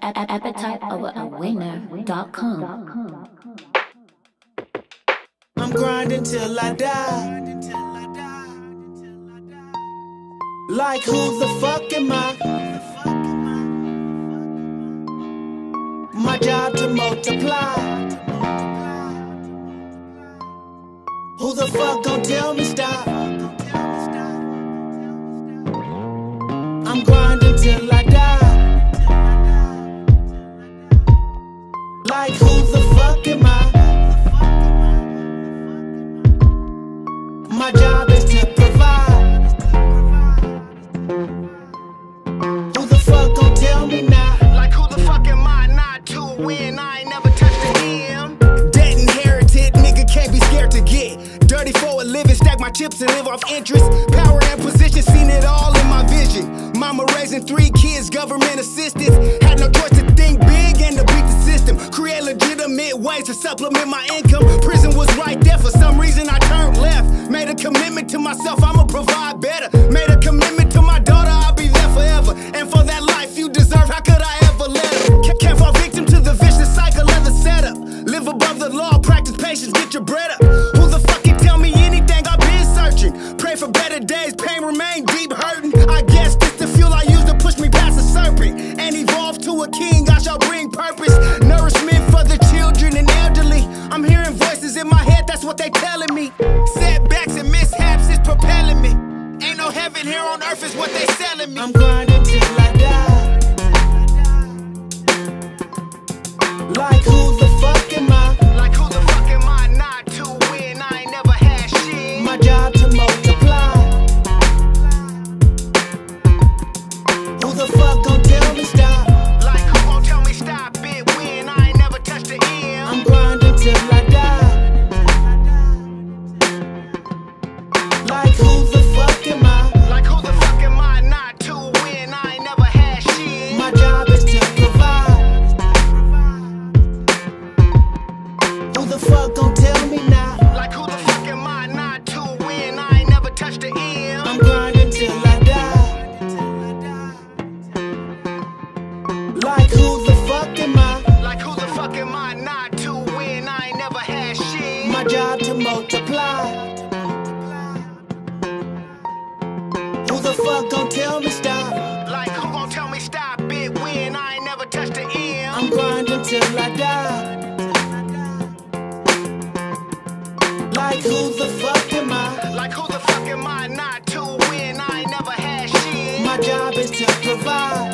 Appetite of a winner.com. I'm grinding till I die. Like who the fuck am I? My job to multiply. Who the fuck gon' tell me stop? I'm grinding till I die. My job is to provide. Who the fuck gon' tell me now? Like who the fuck am I not to win? I ain't never touched a hem. Debt inherited, nigga can't be scared to get dirty for a living. Stack my chips and live off interest. Power and position, seen it all in my vision. Mama raising three kids, government assistance. Ways to supplement my income. Prison was right there for some reason. I turned left. Made a commitment to myself, I'ma provide better. Made a commitment to my daughter, I'll be there forever. And for that life you deserve, how could I ever let her? Can't fall victim to the vicious cycle of the setup. Live above the law, practice patience, get your bread up. Who the fuck can tell me anything? I've been searching. Pray for better days, pain remain deep hurting. I guess this the fuel I use to push me past the serpent. And evolve to a king, I shall bring purpose. Nourishment in my head, that's what they telling me. Setbacks and mishaps is propelling me. Ain't no heaven here on earth, is what they selling me. I'm grinding till I die. Tell me now? Like who the fuck am I not to win? I ain't never touched the M. I'm grinding till I die. Like who the fuck am I? Like who the fuck am I not to win? I ain't never had shit. My job to multiply. Who the fuck gon' tell me stop? Like who gon' tell me stop it when I ain't never touched the M? I'm grinding till I die. Like who the fuck am I? Like who the fuck am I not to win? I ain't never had shit. My job is to provide.